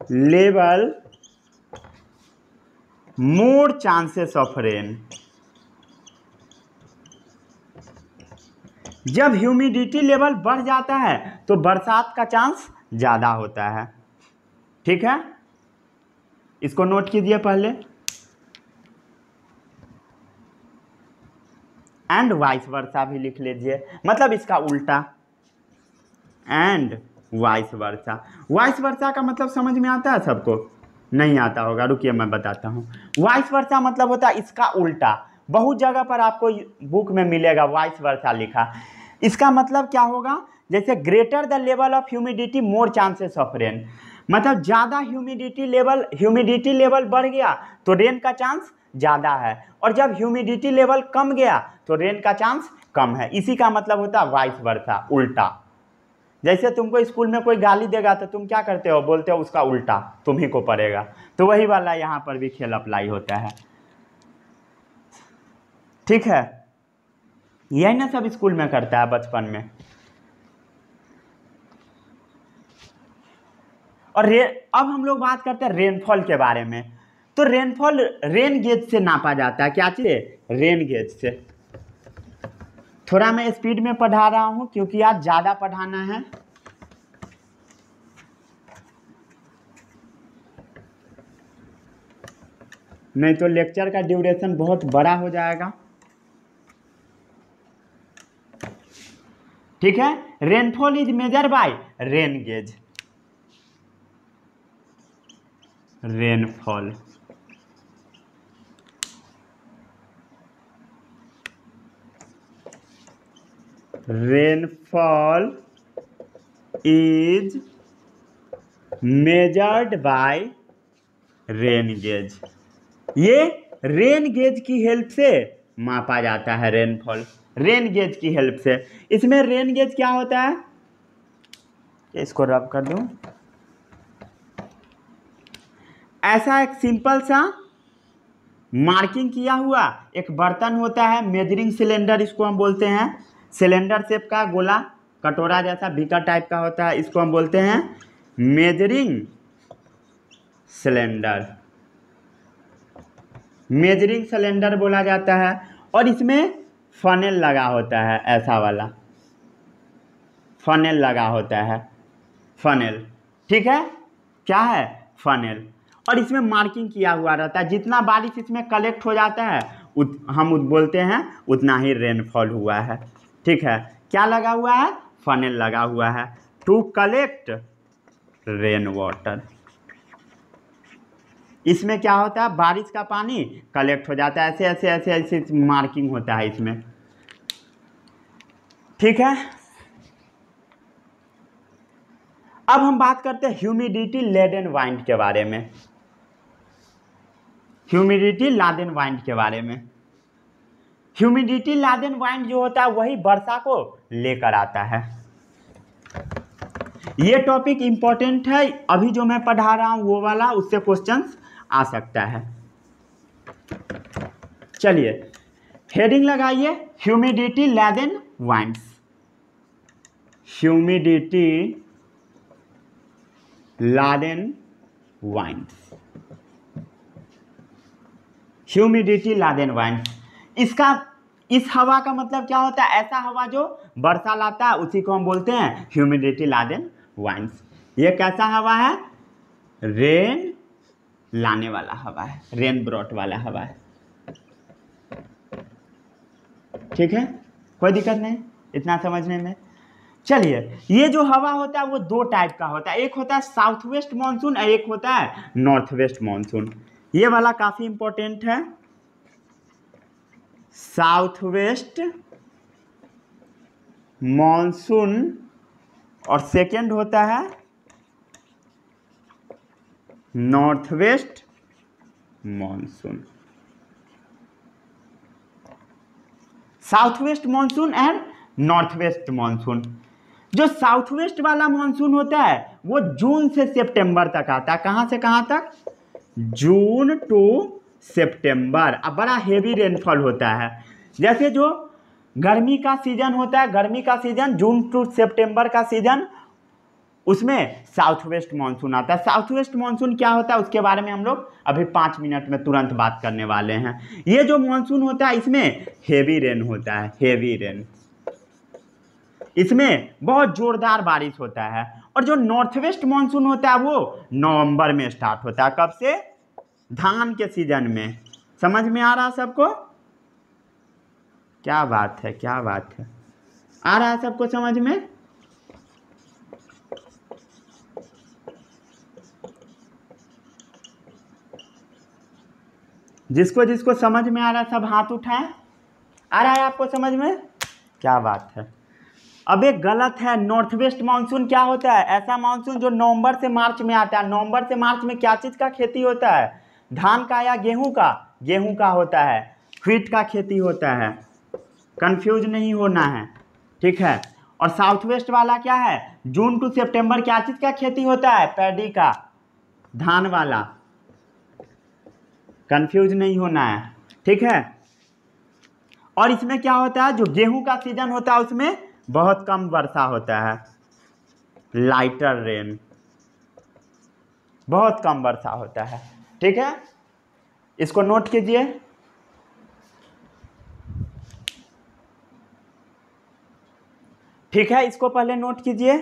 level more chances of rain. जब ह्यूमिडिटी लेवल बढ़ जाता है तो बरसात का चांस ज़्यादा होता है। ठीक है? इसको नोट कीजिए पहले। एंड वाइस वर्षा भी लिख लीजिए। मतलब इसका उल्टा। And vice versa vice versa का मतलब समझ में आता है सबको? नहीं आता होगा। रुकिए, मैं बताता हूँ। वाइस वर्षा मतलब होता है इसका उल्टा। बहुत जगह पर आपको बुक में मिलेगा वाइस वर्षा लिखा। इसका मतलब क्या होगा? जैसे greater the level of humidity more chances of rain मतलब ज़्यादा ह्यूमिडिटी लेवल ह्यूमिडिटी लेवल बढ़ गया तो रेन का चांस ज़्यादा है। और जब ह्यूमिडिटी लेवल कम गया तो रेन का चांस कम है। इसी का मतलब होता है वाइस वर्षा उल्टा। जैसे तुमको स्कूल में कोई गाली देगा तो तुम क्या करते हो? बोलते हो उसका उल्टा, तुम्ही को पड़ेगा। तो वही वाला यहाँ पर भी खेल अप्लाई होता है। ठीक है? यही ना सब स्कूल में करता है बचपन में। और रे, अब हम लोग बात करते हैं रेनफॉल के बारे में। तो रेनफॉल रेन गेज से नापा जाता है। क्या चीज़? रेन गेज से। थोड़ा मैं स्पीड में पढ़ा रहा हूँ, क्योंकि आज ज़्यादा पढ़ाना है। नहीं तो लेक्चर का ड्यूरेशन बहुत बड़ा हो जाएगा। ठीक है? Rainfall is measure by rain gauge rainfall rainfall is measured by rain gauge ये रेन गेज की हेल्प से मापा जाता है रेनफॉल रेन गेज की हेल्प से। इसमें रेन गेज क्या होता है? इसको रब कर दूँ। ऐसा एक सिंपल सा मार्किंग किया हुआ, एक बर्तन होता है मेजरिंग सिलेंडर इसको हम बोलते हैं। सिलेंडर शेप का गोला, कटोरा जैसा बीकर टाइप का होता है, इसको हम बोलते हैं मेजरिंग सिलेंडर मेजरिंग सिलेंडर बोला जाता है और इसमें फनेल लगा होता है ऐसा वाला। फनेल लगा होता है फनेल। ठीक है? क्या है? फनेल। और इसमें मार्किंग किया हुआ रहता है। जितना बारिश इसमें कलेक्ट हो जाता है उत, हम उत बोलते हैं उतना ही रेनफॉल हुआ है। ठीक है? क्या लगा हुआ है? फनेल लगा हुआ है। To collect rain water. इसमें क्या होता है? बारिश का पानी कलेक्ट हो जाता है। ऐसे ऐसे ऐसे ऐसे मार्किंग होता है इसमें। ठीक है? अब हम बात करते हैं ह्यूमिडिटी लेडन वाइंड के बारे में। ह्यूमिडिटी लादेन वाइंड के बारे में। ह्यूमिडिटी लादेन वाइंड जो होता है, वही वर्षा को लेकर आता है। ये टॉपिक इंपॉर्टेंट है। अभी जो मैं पढ़ा रहा हूँ, वो वाला, उससे क्वेश्चंस आ सकता है। चलिए हेडिंग लगाइए humidity laden winds humidity laden winds humidity laden winds इसका, इस हवा का मतलब क्या होता है? ऐसा हवा जो वर्षा लाता है, उसी को हम बोलते हैं ह्यूमिडिटी लादेन वाइंड्स ये कैसा हवा है? रेन लाने वाला हवा है रेन ब्रॉट वाला हवा है। ठीक है? कोई दिक्कत नहीं, इतना समझने में। चलिए, ये जो हवा होता है, वो दो टाइप का होता है। एक होता है साउथ वेस्ट मानसून और एक होता है नॉर्थ वेस्ट मानसून ये वाला काफ़ी इंपॉर्टेंट है। साउथ वेस्ट मानसून और सेकेंड होता है north west monsoon. South west monsoon and north west monsoon. जो साउथ वेस्ट वाला मानसून होता है, वो जून से सितंबर तक आता है। कहाँ से कहाँ तक? June to September. अब बड़ा हेवी रेनफॉल होता है। जैसे जो गर्मी का सीज़न होता है, गर्मी का सीज़न जून टू सितंबर का सीज़न उसमें साउथ वेस्ट मानसून आता है। साउथ वेस्ट मानसून क्या होता है? उसके बारे में हम लोग अभी पाँच मिनट में तुरंत बात करने वाले हैं। ये जो मानसून होता है, इसमें हेवी रेन होता है हेवी रेन इसमें बहुत ज़ोरदार बारिश होता है। और जो नॉर्थ वेस्ट मानसून होता है, वो नवंबर में स्टार्ट होता है। कब से? धान के सीज़न में। समझ में आ रहा है सबको? क्या बात है, क्या बात है। आ रहा है सबको समझ में? जिसको जिसको समझ में आ रहा सब हाथ उठाएँ। आ रहा है आपको समझ में? क्या बात है। अब एक गलत है नॉर्थ वेस्ट मानसून क्या होता है? ऐसा मानसून जो नवंबर से मार्च में आता है। नवंबर से मार्च में क्या चीज़ का खेती होता है? धान का या गेहूँ का? गेहूँ का होता है। व्हीट का खेती होता है। कंफ्यूज नहीं होना है। ठीक है? और साउथ वेस्ट वाला क्या है? जून टू सितंबर क्या चीज़ का खेती होता है? पैडी का। धान वाला। कंफ्यूज नहीं होना है, ठीक है? और इसमें क्या होता है? जो गेहूँ का सीज़न होता है, उसमें बहुत कम वर्षा होता है। लाइटर रेन बहुत कम वर्षा होता है, ठीक है? इसको नोट कीजिए। ठीक है, इसको पहले नोट कीजिए।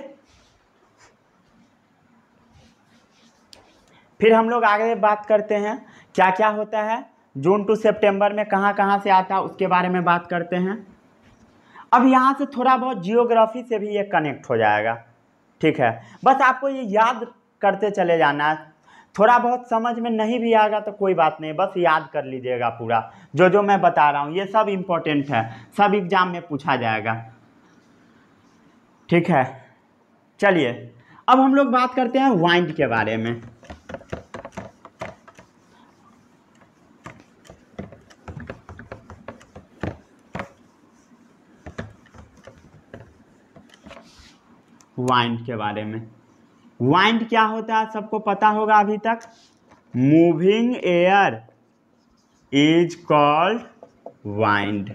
फिर हम लोग आगे बात करते हैं। क्या क्या होता है? जून टू सितंबर में कहाँ कहाँ से आता है, उसके बारे में बात करते हैं। अब यहाँ से थोड़ा बहुत जियोग्राफी से भी ये कनेक्ट हो जाएगा। ठीक है? बस आपको ये याद करते चले जाना। है थोड़ा बहुत समझ में नहीं भी आएगा तो कोई बात नहीं, बस याद कर लीजिएगा पूरा। जो जो मैं बता रहा हूँ, ये सब इम्पोर्टेंट है। सब एग्ज़ाम में पूछा जाएगा। ठीक है? चलिए, अब हम लोग बात करते हैं वाइंड के बारे में। वाइंड के बारे में। वाइंड क्या होता है? सबको पता होगा अभी तक। Moving air is called wind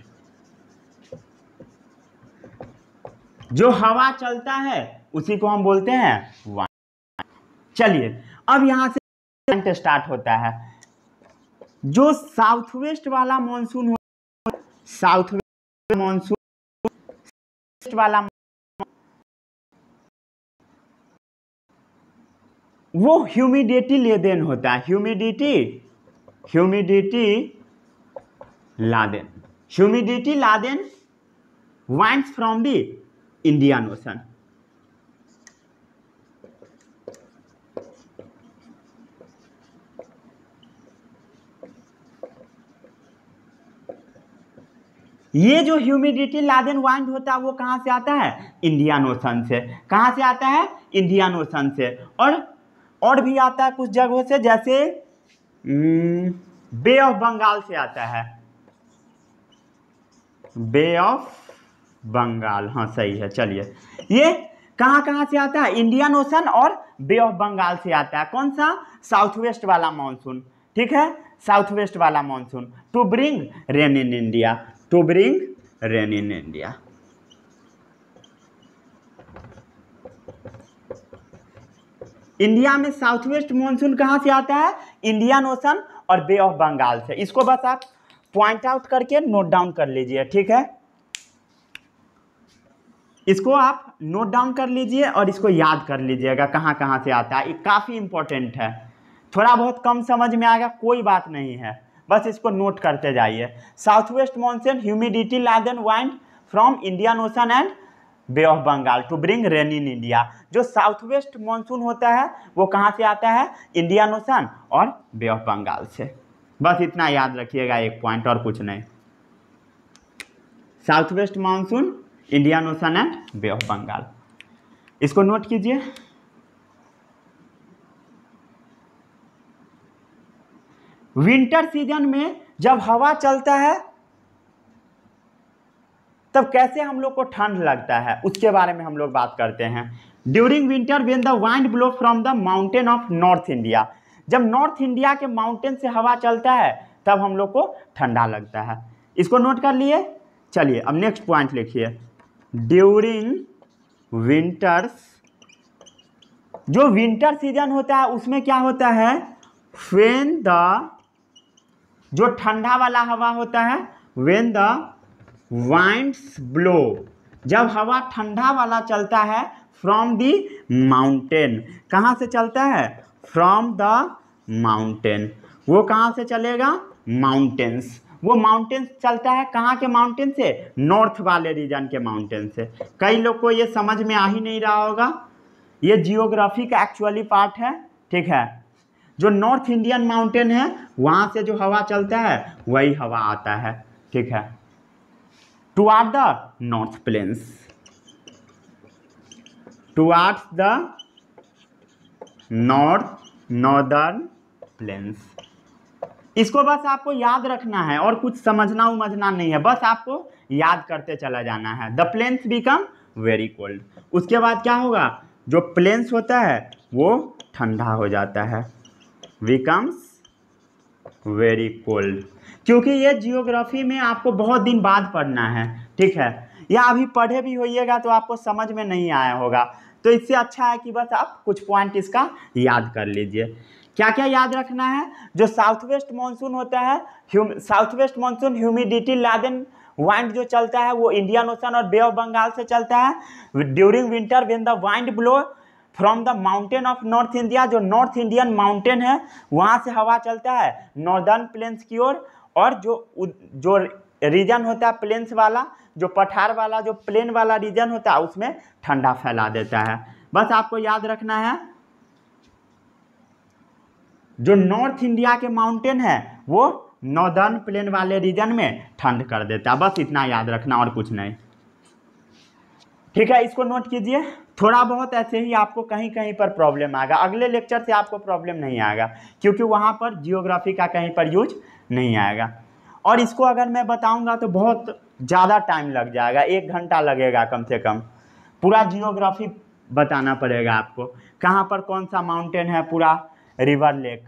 जो हवा चलता है, उसी को हम बोलते हैं वाइंड चलिए, अब यहाँ से स्टार्ट होता है। जो साउथ वेस्ट वाला मानसून हो साउथ वेस्ट मानसून वाला वो ह्यूमिडिटी लेदेन होता है। Humidity humidity laden humidity laden winds from the Indian ocean ये जो ह्यूमिडिटी लादेन वाइंड होता है, वो कहाँ से आता है? इंडियन ओशन से। कहाँ से आता है? इंडियन ओशन से। और और भी आता है कुछ जगहों से, जैसे बे ऑफ़ बंगाल से आता है। बे ऑफ़ बंगाल हाँ सही है, चलिए। ये कहाँ कहाँ से आता है? इंडियन ओशन और बे ऑफ़ बंगाल से आता है। कौन सा? साउथ वेस्ट वाला मानसून ठीक है? साउथ वेस्ट वाला monsoon to bring rain in India to bring rain in India India में साउथ वेस्ट मानसून कहाँ से आता है? इंडियन ओशन और बे ऑफ़ बंगाल से। इसको बस आप पॉइंट आउट करके नोट डाउन कर लीजिए, ठीक है? इसको आप नोट डाउन कर लीजिए और इसको याद कर लीजिएगा कहाँ कहाँ से आता है। ये काफ़ी इंपॉर्टेंट है। थोड़ा बहुत कम समझ में आएगा, कोई बात नहीं है। बस इसको नोट करते जाइए। South west monsoon humidity laden wind from Indian ocean and bay of Bengal to bring rain in India. जो साउथ वेस्ट मानसून होता है, वो कहाँ से आता है? इंडियन ओशन और बे ऑफ़ बंगाल से। बस इतना याद रखिएगा, एक पॉइंट और कुछ नहीं। South west monsoon, Indian ocean and bay of Bengal. इसको नोट कीजिए। विंटर सीज़न में जब हवा चलता है तब कैसे हम लोग को ठंड लगता है? उसके बारे में हम लोग बात करते हैं। During winter when the wind blow from the mountain of north India जब नॉर्थ इंडिया के माउंटेन से हवा चलता है, तब हम लोग को ठंडा लगता है। इसको नोट कर लिए? चलिए, अब नेक्स्ट पॉइंट लिखिए। ड्यूरिंग विंटर्स जो विंटर सीज़न होता है, उसमें क्या होता है? वेन द जो ठंडा वाला हवा होता है वेन द वाइंड्स ब्लो। जब हवा ठंडा वाला चलता है फ्रॉम द माउंटेन कहाँ से चलता है? फ्रॉम द माउंटेन वो कहाँ से चलेगा? माउंटेन्स वो माउंटेन्स चलता है कहाँ के माउंटेन से? नॉर्थ वाले रीजन के माउंटेन से। कई लोग को ये समझ में आ ही नहीं रहा होगा। ये जियोग्राफी का एक्चुअली पार्ट है, ठीक है? जो नॉर्थ इंडियन माउंटेन है, वहाँ से जो हवा चलता है, वही हवा आता है, ठीक है? Toward the north plains towards the north northern plains इसको बस आपको याद रखना है और कुछ समझना उमझना नहीं है। बस आपको याद करते चला जाना है। The plains become very cold उसके बाद क्या होगा? जो प्लेन्स होता है, वो ठंडा हो जाता है। Becomes very cold. क्योंकि ये जियोग्राफी में आपको बहुत दिन बाद पढ़ना है, ठीक है? या अभी पढ़े भी होइएगा तो आपको समझ में नहीं आया होगा। तो इससे अच्छा है कि बस आप कुछ पॉइंट इसका याद कर लीजिए। क्या क्या याद रखना है? जो साउथ वेस्ट मानसून होता है south west monsoon humidity laden wind जो चलता है, वो इंडियन ओशन और बे ऑफ़ बंगाल से चलता है। During winter when the wind blow from the mountain of north India जो नॉर्थ इंडियन माउंटेन है, वहाँ से हवा चलता है नॉर्दर्न प्लेन्स की ओर, और जो जो रीजन होता है प्लेन्स वाला, जो पठार वाला, जो प्लेन वाला रीजन होता है, उसमें ठंडा फैला देता है। बस आपको याद रखना है, जो नॉर्थ इंडिया के माउंटेन है, वो नॉर्दर्न प्लेन वाले रीजन में ठंड कर देता है। बस इतना याद रखना और कुछ नहीं। ठीक है, इसको नोट कीजिए। थोड़ा बहुत ऐसे ही आपको कहीं कहीं पर प्रॉब्लम आएगा। अगले लेक्चर से आपको प्रॉब्लम नहीं आएगा, क्योंकि वहाँ पर जियोग्राफी का कहीं पर यूज़ नहीं आएगा। और इसको अगर मैं बताऊँगा तो बहुत ज़्यादा टाइम लग जाएगा, एक घंटा लगेगा कम से कम। पूरा जियोग्राफी बताना पड़ेगा आपको, कहाँ पर कौन सा माउंटेन है पूरा? रिवर लेक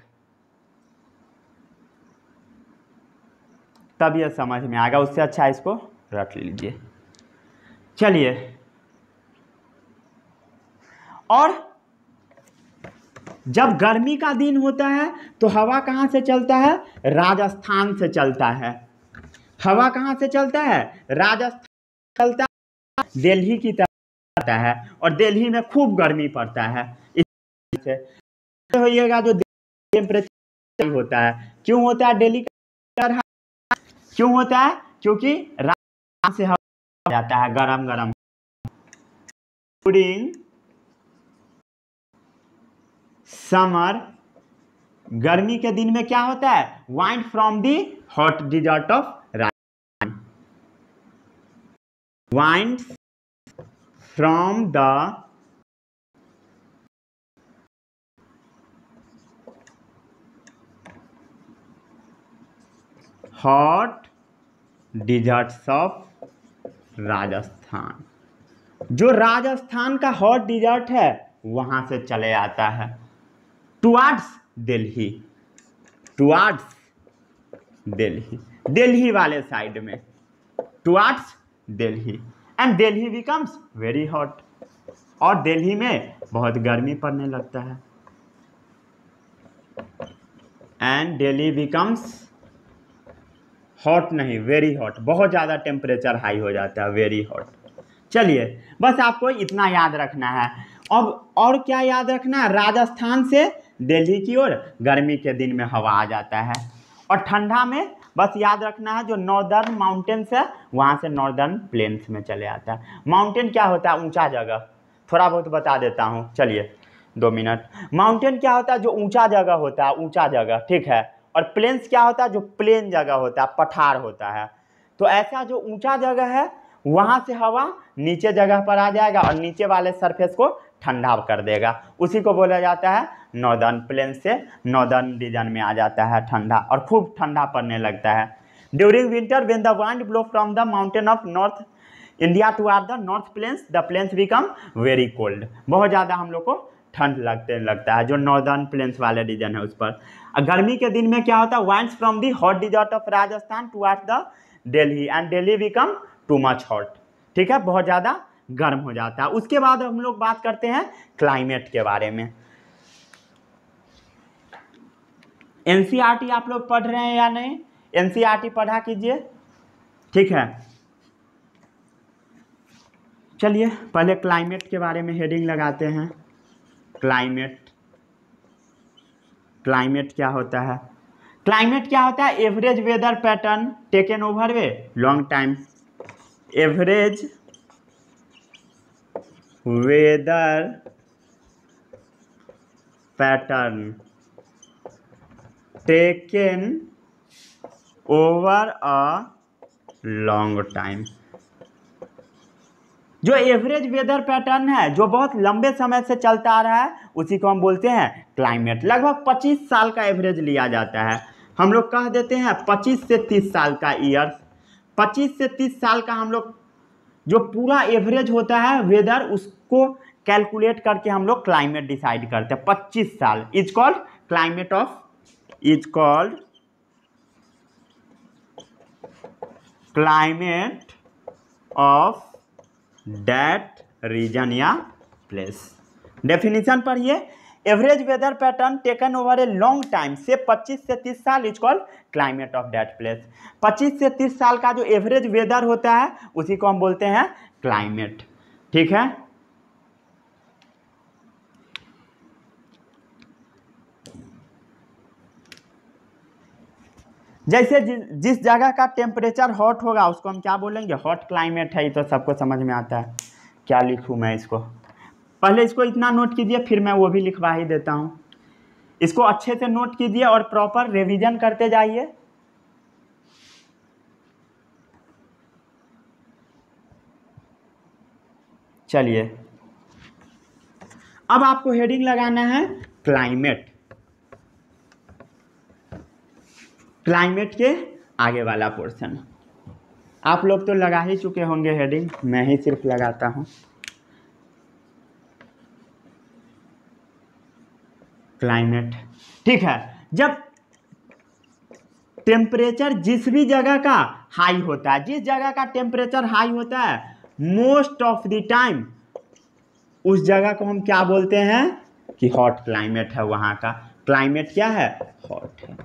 तब यह समझ में आएगा, उससे अच्छा इसको रख लीजिए। चलिए। और जब गर्मी का दिन होता है तो हवा कहाँ से चलता है? राजस्थान से चलता है। हवा कहाँ से चलता है? राजस्थान चलता है। दिल्ली की तरफ़ आता है और दिल्ली में खूब गर्मी पड़ता है। इससे होइएगा जो टेम्परेचर होता है। क्यों होता है? दिल्ली का क्यों होता है? क्योंकि रात से हवा जाता है गरम गरम समर, गर्मी के दिन में क्या होता है? Wind from the hot desert of Rajasthan wind from the hot deserts of Rajasthan जो राजस्थान का हॉट डिजर्ट है, वहाँ से चले आता है। टुवार्ड्स दिल्ली टुवार्ड्स दिल्ली दिल्ली वाले साइड में। Towards Delhi and Delhi becomes very hot और दिल्ली में बहुत गर्मी पड़ने लगता है। एंड दिल्ली बिकम्स हॉट नहीं वेरी हॉट बहुत ज़्यादा टेम्परेचर हाई हो जाता है वेरी हॉट चलिए, बस आपको इतना याद रखना है। अब और क्या याद रखना है? राजस्थान से दिल्ली की ओर, गर्मी के दिन में हवा आ जाता है। और ठंडा में बस याद रखना है, जो नॉर्दर्न माउंटेन्स है, वहाँ से नॉर्दर्न प्लेन्स में चले आता है। माउंटेन क्या होता है? ऊँचा जगह। थोड़ा बहुत बता देता हूँ। चलिए, दो मिनट। माउंटेन क्या होता है? जो ऊँचा जगह होता है, ऊँचा जगह, ठीक है? और प्लेन्स क्या होता है? जो प्लेन जगह होता है, पठार होता है। तो ऐसा जो ऊँचा जगह है, वहाँ से हवा नीचे जगह पर आ जाएगा और नीचे वाले सरफेस को ठंडा कर देगा। उसी को बोला जाता है नॉर्दर्न प्लेन से नॉर्दर्न रीजन में आ जाता है ठंडा और खूब ठंडा पड़ने लगता है। During winter when the wind blow from the mountain of north India toward the north plains the plains become very cold बहुत ज़्यादा हम लोग को ठंड लगते लगता है, जो नॉर्दर्न प्लेन्स वाले रीजन है उस पर। गर्मी के दिन में क्या होता है? Wind from the hot desert of Rajasthan toward the Delhi and Delhi become too much hot ठीक है? बहुत ज़्यादा गर्म हो जाता है। उसके बाद हम लोग बात करते हैं क्लाइमेट के बारे में। एन e आप लोग पढ़ रहे हैं या नहीं? एन e पढ़ा कीजिए। ठीक है। चलिए, पहले क्लाइमेट के बारे में हेडिंग लगाते हैं। क्लाइमेट। क्लाइमेट क्या होता है? क्लाइमेट क्या होता है? Average weather pattern taken over a long time average weather pattern taken over a long time जो एवरेज वेदर पैटर्न है, जो बहुत लंबे समय से चलता आ रहा है, उसी को हम बोलते हैं क्लाइमेट लगभग 25 साल का एवरेज लिया जाता है। हम लोग कह देते हैं 25 से 30 साल का ईयर 25 से 30 साल का हम लोग जो पूरा एवरेज होता है वेदर उसको कैलकुलेट करके हम लोग क्लाइमेट डिसाइड करते हैं। 25 साल। Is called climate of is called climate of that region या प्लेस डेफिनेशन पढ़िए average weather pattern taken over a long time से 25 से 30 साल is called climate of that place 25 से 30 साल का जो एवरेज वेदर होता है, उसी को हम बोलते हैं क्लाइमेट ठीक है? जैसे जिस जगह का टेम्परेचर हॉट होगा, उसको हम क्या बोलेंगे? हॉट क्लाइमेट है, ये तो सबको समझ में आता है। क्या लिखूँ मैं इसको? पहले इसको इतना नोट कीजिए, फिर मैं वो भी लिखवा ही देता हूँ। इसको अच्छे से नोट कीजिए और प्रॉपर रिवीजन करते जाइए। चलिए। अब आपको हेडिंग लगाना है क्लाइमेट क्लाइमेट के आगे वाला पोर्शन आप लोग तो लगा ही चुके होंगे हेडिंग मैं ही सिर्फ़ लगाता हूँ। क्लाइमेट। ठीक है, जब टेम्परेचर जिस भी जगह का हाई होता है, जिस जगह का टेम्परेचर हाई होता है मोस्ट ऑफ़ द टाइम उस जगह को हम क्या बोलते हैं? कि हॉट क्लाइमेट है वहाँ का। क्लाइमेट क्या है? हॉट है।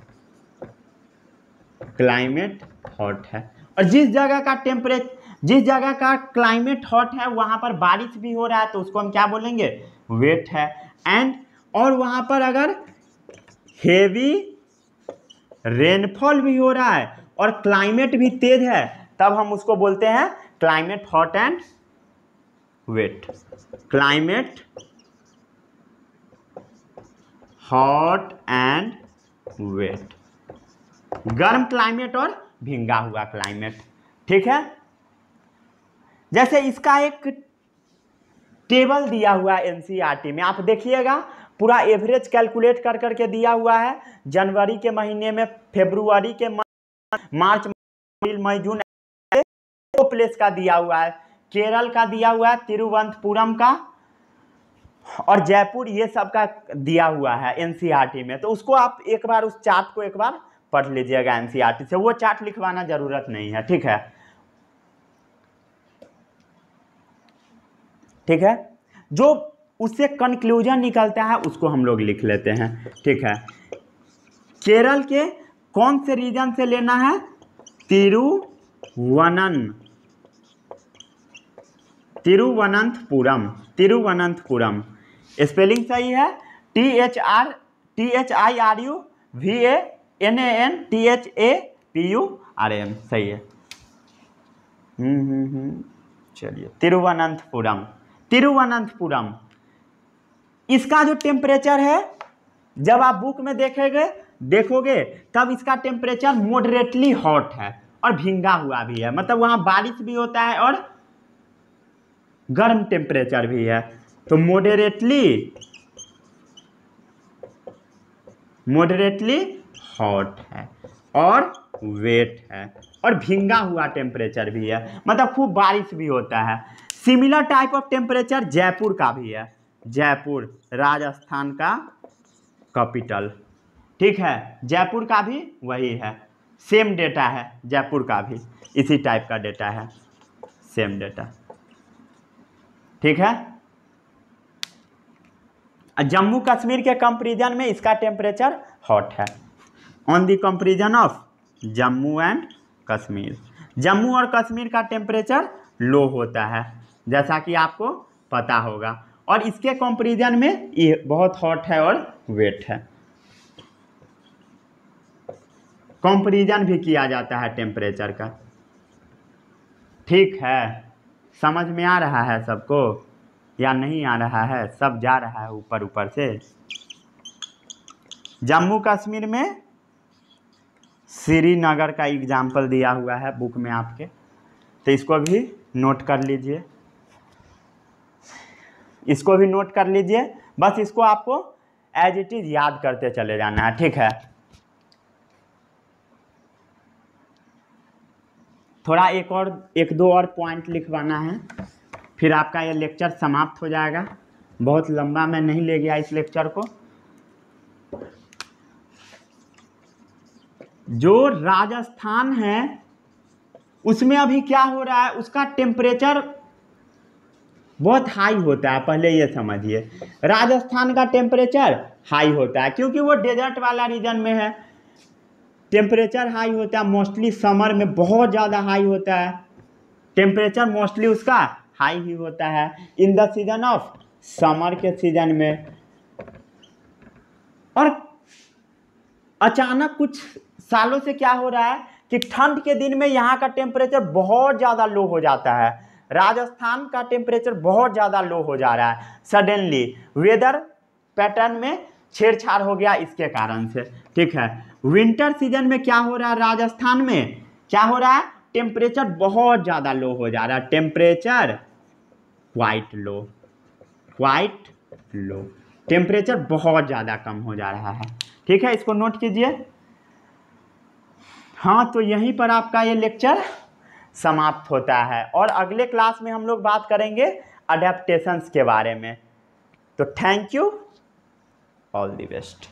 क्लाइमेट हॉट है। और जिस जगह का टेम्परेचर जिस जगह का क्लाइमेट हॉट है, वहाँ पर बारिश भी हो रहा है तो उसको हम क्या बोलेंगे? वेट है। एंड और वहाँ पर अगर हेवी रेनफॉल भी हो रहा है और क्लाइमेट भी तेज है, तब हम उसको बोलते हैं climate hot and wet climate hot and wet गर्म क्लाइमेट और भींगा हुआ क्लाइमेट ठीक है? जैसे इसका एक टेबल दिया हुआ है एनसीईआरटी में, आप देखिएगा पूरा एवरेज कैलकुलेट कर करके दिया हुआ है। जनवरी के महीने में फेब्रुवरी के मार्च अप्रैल मई, जून दो प्लेस का दिया हुआ है। केरल का दिया हुआ है, तिरुवनंतपुरम का। और जयपुर ये सब का दिया हुआ है एनसीईआरटी में। तो उसको आप एक बार उस चार्ट को एक बार पढ़ लीजिएगा एनसीईआरटी से। वो चार्ट लिखवाना ज़रूरत नहीं है, ठीक है? ठीक है? जो उससे कंक्लूजन निकलता है, उसको हम लोग लिख लेते हैं। ठीक है? केरल के कौन से रीजन से लेना है? तिरुवनन तिरुवनंतपुरम। तिरुवनंतपुरम। स्पेलिंग सही है? T H R T H I R U V A N A N T H A P U R M सही है। हम्म हम्म हम्म चलिए। तिरुवनंतपुरम। तिरुवनंतपुरम। इसका जो टेम्परेचर है, जब आप बुक में देखेंगे, देखोगे, तब इसका टेम्परेचर मॉडरेटली हॉट है और भींगा हुआ भी है। मतलब वहाँ बारिश भी होता है और गर्म टेम्परेचर भी है। तो मॉडरेटली मॉडरेटली हॉट है और वेट है और भींगा हुआ टेम्परेचर भी है। मतलब खूब बारिश भी होता है। Similar type of temperature Jaipur का भी है। जयपुर, राजस्थान का कैपिटल ठीक है? जयपुर का भी वही है। सेम डेटा है, जयपुर का भी। इसी टाइप का डेटा है। सेम डेटा ठीक है? जम्मू कश्मीर के कंपेरिजन में इसका टेम्परेचर हॉट है। On the comparison of Jammu and Kashmir. Jammu और कश्मीर का टेम्परेचर लो होता है। जैसा कि आपको पता होगा। और इसके कंपेरिजन में ये बहुत हॉट है और वेट है। कंपेरिजन भी किया जाता है टेम्परेचर का। ठीक है, समझ में आ रहा है सबको? या नहीं आ रहा है? सब जा रहा है ऊपर ऊपर से। जम्मू कश्मीर में श्रीनगर का एग्ज़ाम्पल दिया हुआ है बुक में आपके। तो इसको भी नोट कर लीजिए। इसको भी नोट कर लीजिए। बस इसको आपको एज इट इज़ याद करते चले जाना है, ठीक है? थोड़ा एक और, एक दो और पॉइंट लिखवाना है। फिर आपका ये लेक्चर समाप्त हो जाएगा। बहुत लंबा मैं नहीं ले गया इस लेक्चर को। जो राजस्थान है, उसमें अभी क्या हो रहा है? उसका टेम्परेचर बहुत हाई होता है, पहले ये समझिए। राजस्थान का टेम्परेचर हाई होता है, क्योंकि वो डेजर्ट वाला रीजन में है। टेम्परेचर हाई होता है मोस्टली समर में बहुत ज़्यादा हाई होता है। टेम्परेचर मोस्टली उसका हाई ही होता है। In the season of summer के सीज़न में। और अचानक कुछ सालों से क्या हो रहा है कि ठंड के दिन में यहाँ का टेम्परेचर बहुत ज़्यादा लो हो जाता है। राजस्थान का टेम्परेचर बहुत ज़्यादा लो हो जा रहा है। सडनली वेदर पैटर्न में छेड़छाड़ हो गया इसके कारण से। ठीक है? विंटर सीज़न में क्या हो रहा है राजस्थान में? क्या हो रहा है? टेम्परेचर बहुत ज़्यादा लो हो जा रहा है। Temperature quite low quite low temperature बहुत ज़्यादा कम हो जा रहा है। ठीक है? इसको नोट कीजिए। हाँ तो यहीं पर आपका ये लेक्चर समाप्त होता है। और अगले क्लास में हम लोग बात करेंगे अडेप्टेशंस के बारे में। तो thank you all the best